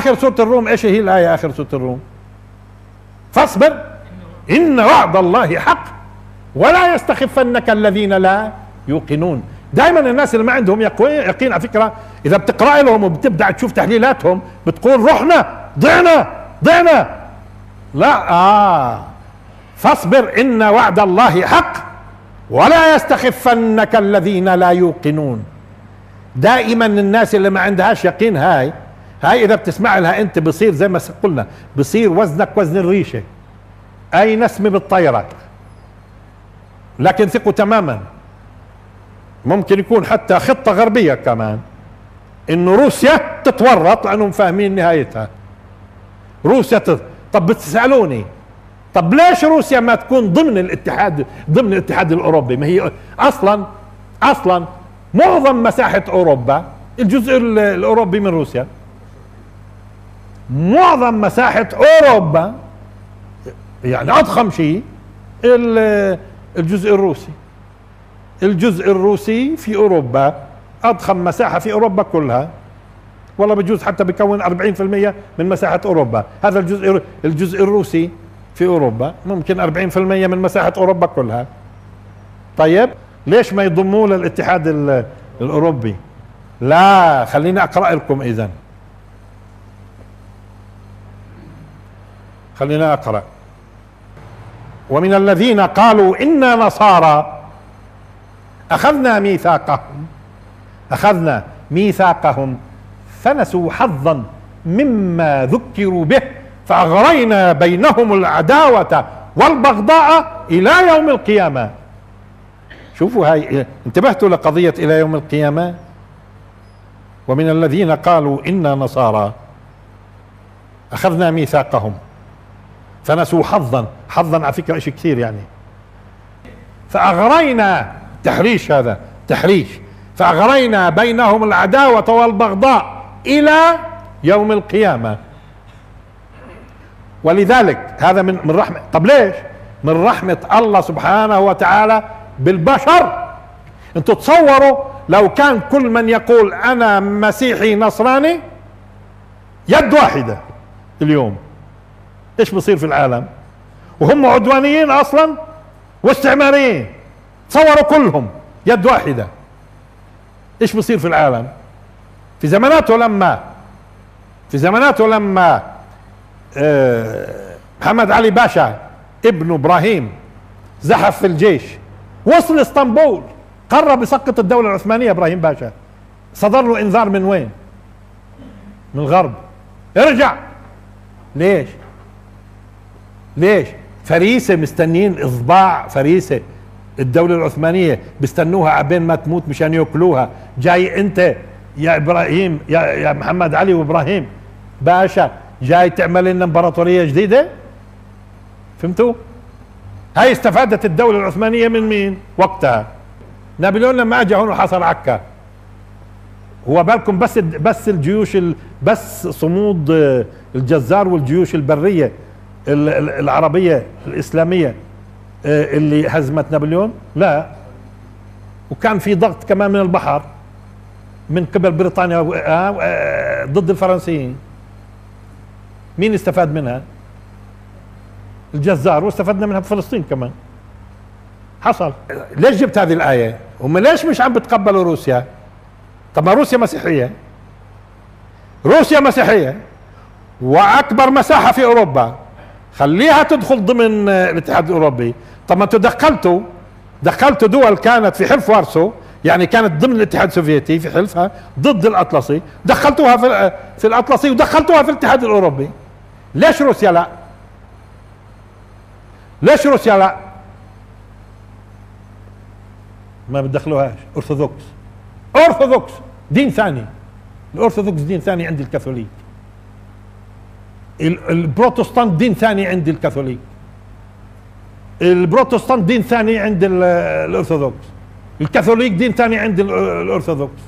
آخر سورة الروم إيش هي الآية آخر سورة الروم؟ فاصبر إن وعد الله حق. ولا يستخفنك الذين لا يوقنون. دائما الناس اللي ما عندهم يقين على فكرة إذا بتقرأ لهم وبتبدأ تشوف تحليلاتهم بتقول رحنا ضعنا ضعنا. لا آه. فاصبر إن وعد الله حق. ولا يستخفنك الذين لا يوقنون. دائما الناس اللي ما عندهاش يقين هاي هاي إذا بتسمع لها أنت بصير زي ما قلنا بصير وزنك وزن الريشة. أي نسمة بتطيرك. لكن ثقوا تماما. ممكن يكون حتى خطة غربية كمان. إنه روسيا تتورط لأنهم فاهمين نهايتها. روسيا تت... طب بتسألوني طب ليش روسيا ما تكون ضمن الاتحاد ضمن الاتحاد الأوروبي؟ ما هي أصلا أصلا معظم مساحة أوروبا الجزء الأوروبي من روسيا معظم مساحة أوروبا يعني أضخم شيء الجزء الروسي. الجزء الروسي في أوروبا أضخم مساحة في أوروبا كلها. والله بجوز حتى بكون 40% من مساحة أوروبا. هذا الجزء الجزء الروسي في أوروبا. ممكن 40% من مساحة أوروبا كلها. طيب ليش ما يضموه للاتحاد الأوروبي؟ لا خليني أقرأ لكم اذا خلينا أقرأ. ومن الذين قالوا إنا نصارى أخذنا ميثاقهم أخذنا ميثاقهم فنسوا حظا مما ذكروا به فأغرينا بينهم العداوة والبغضاء إلى يوم القيامة. شوفوا هاي انتبهتوا لقضية إلى يوم القيامة؟ ومن الذين قالوا إنا نصارى أخذنا ميثاقهم. فنسوا حظا حظا على فكرة شيء كثير يعني. فأغرينا تحريش هذا تحريش. فأغرينا بينهم العداوة والبغضاء إلى يوم القيامة. ولذلك هذا من من رحمة طب ليش؟ من رحمة الله سبحانه وتعالى بالبشر. أنتوا تصوروا لو كان كل من يقول أنا مسيحي نصراني؟ يد واحدة اليوم. إيش بصير في العالم؟ وهم عدوانيين أصلا؟ واستعماريين؟ تصوروا كلهم يد واحدة. إيش بصير في العالم؟ في زماناته لما في زماناته لما آه، محمد علي باشا ابنه إبراهيم زحف في الجيش وصل إسطنبول قرب يسقط الدولة العثمانية إبراهيم باشا. صدر له إنذار من وين؟ من الغرب. ارجع. ليش؟ ليش؟ فريسة مستنين إصباع فريسة. الدولة العثمانية بيستنوها عبين ما تموت مشان يأكلوها. جاي أنت يا إبراهيم يا, يا محمد علي وإبراهيم. باشا جاي تعمل لنا إمبراطورية جديدة؟ فهمتوا؟ هاي استفادت الدولة العثمانية من مين؟ وقتها. نابليون لما اجى هون وحصر عكا. هو بالكم بس بس الجيوش بس صمود الجزار والجيوش البرية. العربية الإسلامية آه، اللي هزمت نابليون؟ لا. وكان في ضغط كمان من البحر من قبل بريطانيا آه، آه، ضد الفرنسيين. مين استفاد منها؟ الجزار واستفدنا منها بفلسطين كمان. حصل. ليش جبت هذه الآية؟ هم ليش مش عم بتقبلوا روسيا؟ طب ما روسيا مسيحية. روسيا مسيحية. وأكبر مساحة في أوروبا. خليها تدخل ضمن الاتحاد الأوروبي. طب ما أنتوا دخلتوا دخلتوا دول كانت في حلف وارسو يعني كانت ضمن الاتحاد السوفيتي في حلفها ضد الأطلسي. دخلتوها في في الأطلسي ودخلتوها في الاتحاد الأوروبي. ليش روسيا لا؟ ليش روسيا لا؟ ما بتدخلوهاش. أرثوذكس. أرثوذكس. دين ثاني. الأرثوذكس دين ثاني عند الكاثوليك. البروتستانت دين ثاني عند الكاثوليك. البروتستانت دين ثاني عند الأرثوذكس. الكاثوليك دين ثاني عند الأرثوذكس.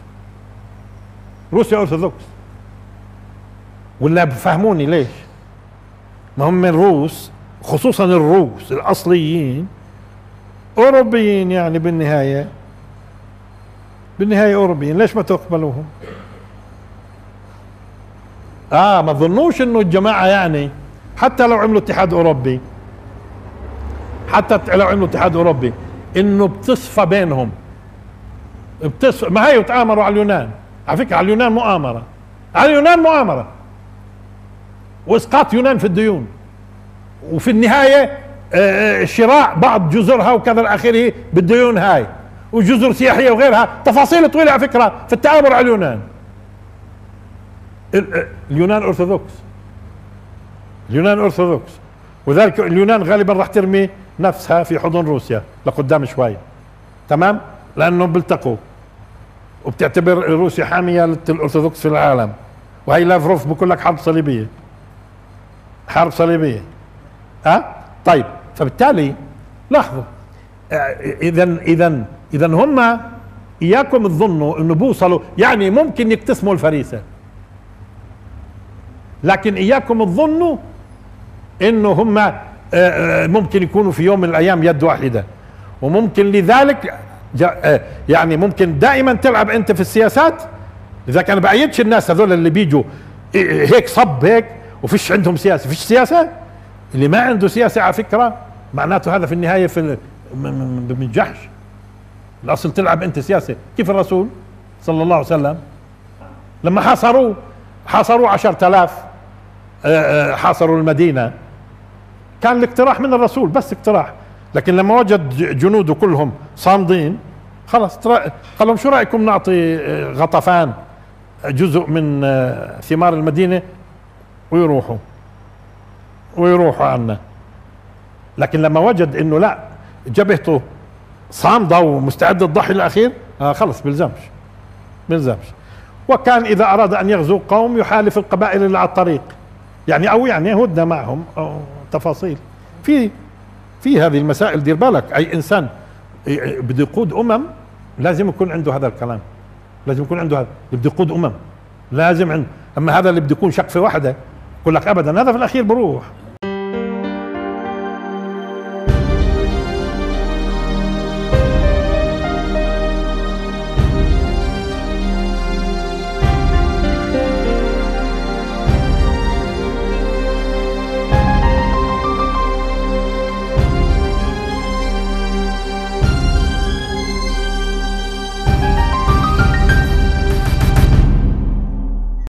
روسيا أرثوذكس. ولا بفهموني ليش. ما هم الروس خصوصا الروس الأصليين أوروبيين يعني بالنهاية. بالنهاية أوروبيين. ليش ما تقبلوهم؟ آه ما تظنوش إنه الجماعة يعني. حتى لو عملوا اتحاد أوروبي. حتى لو عملوا اتحاد أوروبي. إنه بتصفى بينهم. بتصفى ما هي تآمروا على اليونان. على فكرة على اليونان مؤامرة. على اليونان مؤامرة. وإسقاط يونان في الديون. وفي النهاية آه، آه، شراء بعض جزرها وكذا إلى اخره بالديون هاي. وجزر سياحية وغيرها. تفاصيل طويلة على فكرة في التآمر على اليونان. اليونان أرثوذكس. اليونان أرثوذكس. وذلك اليونان غالبا راح ترمي نفسها في حضن روسيا لقدام شوي تمام؟ لأنهم بيلتقوا. وبتعتبر روسيا حامية للأرثوذكس في العالم. وهي لافروف بقول لك حرب صليبية. حرب صليبية. ها؟ أه؟ طيب. فبالتالي لاحظوا. اذا اذا اذا هم إياكم تظنوا إنه بوصلوا يعني ممكن يقتسموا الفريسة. لكن إياكم تظنوا إنه هم آه، آه، ممكن يكونوا في يوم من الأيام يد واحدة. وممكن لذلك آه، يعني ممكن دائما تلعب أنت في السياسات. إذا كان بأيدش الناس هذول اللي بيجوا هيك صب هيك وفيش عندهم سياسة. فيش سياسة؟ اللي ما عنده سياسة على فكرة معناته هذا في النهاية في بنجحش الأصل تلعب أنت سياسة. كيف الرسول صلى الله عليه وسلم؟ لما حاصروه آه، آه، حاصروا المدينة. كان الاقتراح من الرسول بس اقتراح. لكن لما وجد جنوده كلهم صامدين خلاص قال لهم شو رأيكم نعطي آه، غطفان جزء من ثمار المدينة؟ ويروحوا. ويروحوا عنا. لكن لما وجد إنه لا جبهته صامدة ومستعدة تضحي الاخير آه خلص بيلزمش بيلزمش وكان إذا أراد أن يغزو قوم يحالف القبائل اللي على الطريق. يعني أو يعني يهودنا معهم أو تفاصيل. في في هذه المسائل دير بالك أي إنسان بده يقود أمم لازم يكون عنده هذا الكلام. لازم يكون عنده هذا. بده يقود أمم لازم عنده أما هذا اللي بده يكون شقفة واحدة يقول لك ابدا هذا في الأخير بروح.